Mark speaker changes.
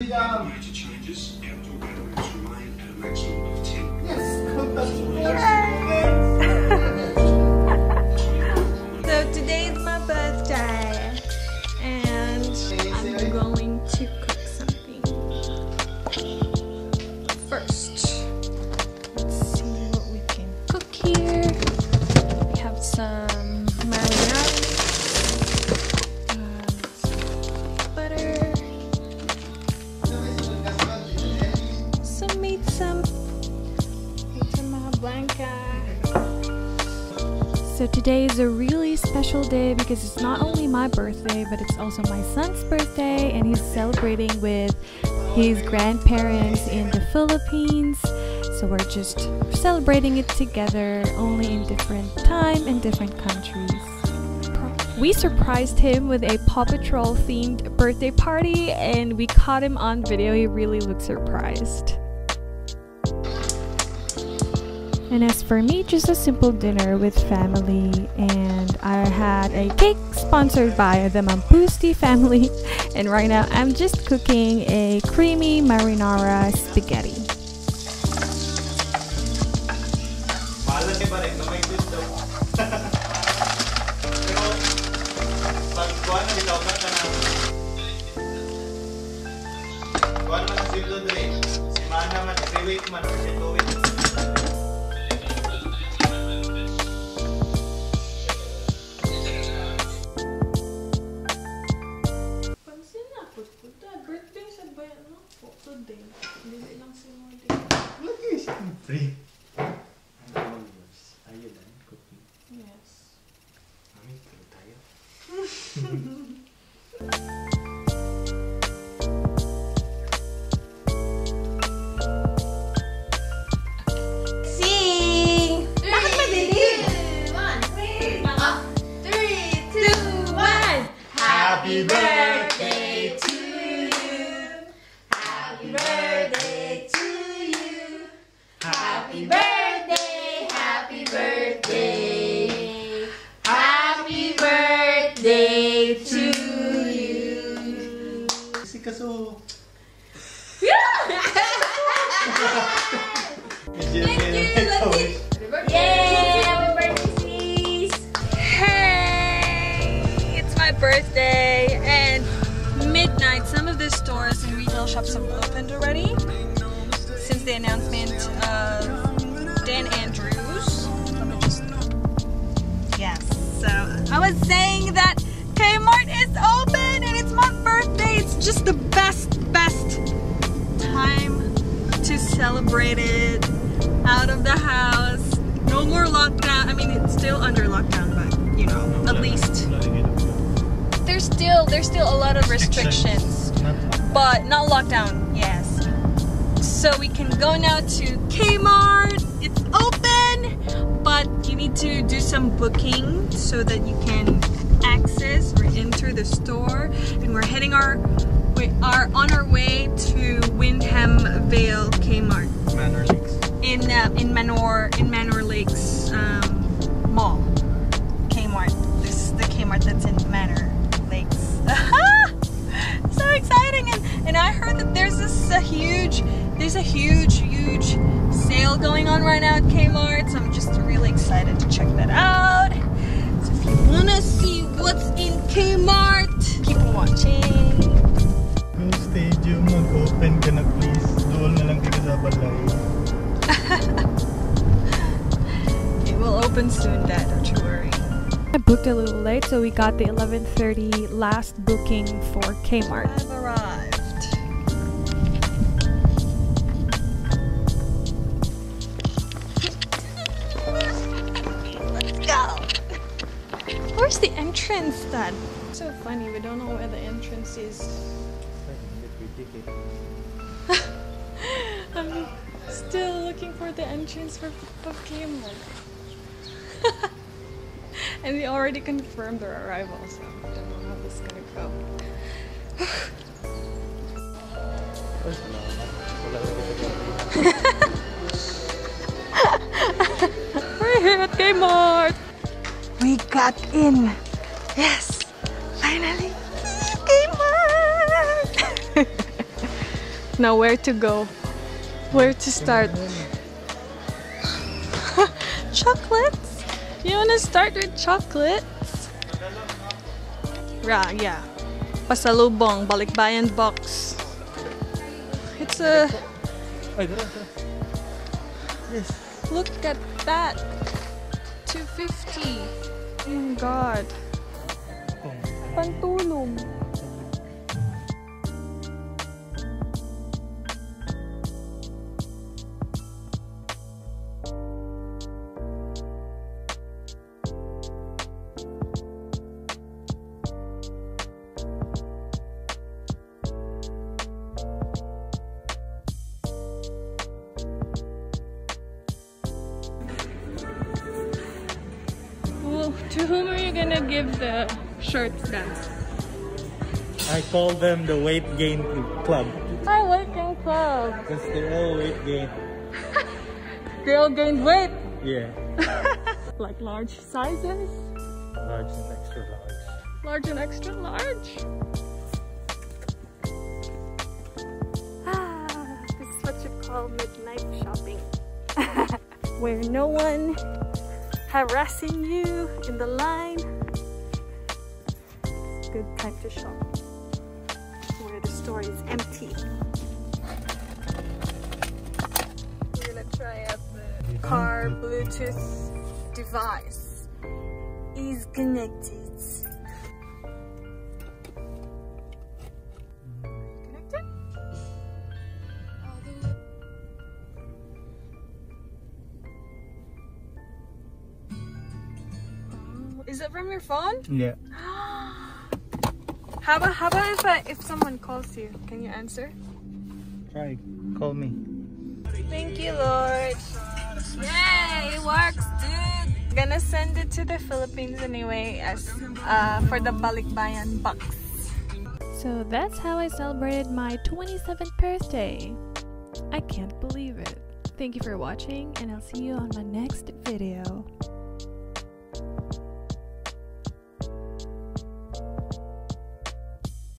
Speaker 1: Major changes, outdoor gatherings remain at a maximum of 10.
Speaker 2: So today is my birthday and I'm going to today is a really special day because it's not only my birthday, but it's also my son's birthday, and he's celebrating with his grandparents in the Philippines. So we're just celebrating it together, only in different time and different countries. We surprised him with a Paw Patrol themed birthday party, and we caught him on video. He really looked surprised. And as for me, just a simple dinner with family. And I had a cake sponsored by the Mampusti family. And right now, I'm just cooking a creamy marinara spaghetti. Thank you. Yay! Happy birthday! Hey! It's my birthday and midnight. Some of the stores and retail shops have opened already since the announcement of Dan Andrews. Yes. So I was saying that Kmart is open and it's my birthday. It's just the best, best time to celebrate it out of the house. No more lockdown. I mean, it's still under lockdown, but you know, at least there's still there's still a lot of restrictions, but not lockdown. Yes. So we can go now to Kmart. It's open, but you need to do some booking so that you can access or enter the store. And we're heading our we are on our way that there's a huge there's a huge huge sale going on right now at Kmart. So I'm just really excited to check that out. So if you wanna see what's in Kmart, keep watching.
Speaker 3: Yung stadium, mag-open ka na please. Doon na lang kita sa balay.
Speaker 2: It will open soon, Dad. Don't you worry. I booked a little late, so we got the 11:30 last booking for Kmart. I've arrived. Where's the entrance, Dad? So funny. We don't know where the entrance is. I'm still looking for the entrance for Kmart. and we already confirmed our arrival, so I don't know how this is gonna go. We're here at Kmart. We got in. Yes, finally. Kmart. Now where to go? Where to start? chocolates? You wanna start with chocolates? Ra, yeah. Pasalubong, balikbayan box. It's a
Speaker 3: Ay, dala, dala. Yes.
Speaker 2: look at that. 250. Oh my god. Pantulong. To whom are you gonna give the shirts then?
Speaker 3: I call them the weight gain club
Speaker 2: Hi, gain Club.
Speaker 3: because they're all weight gain.
Speaker 2: they all gained weight.
Speaker 3: Yeah.
Speaker 2: Like large sizes?
Speaker 3: Large and extra large.
Speaker 2: Large and extra large. Ah, this is what you call midnight shopping. Where no one harassing you in the line. Good time to shop. Where the store is empty. We're gonna try out the car Bluetooth device. Is connected. Is it from your phone?
Speaker 3: Yeah.
Speaker 2: How about how about if I, if someone calls you, can you answer?
Speaker 3: Try. Call me.
Speaker 2: Thank you, Lord. Yay, it works, dude. Gonna send it to the Philippines anyway as uh, for the Balikbayan box.
Speaker 4: So that's how I celebrated my 27th birthday. I can't believe it. Thank you for watching, and I'll see you on my next video.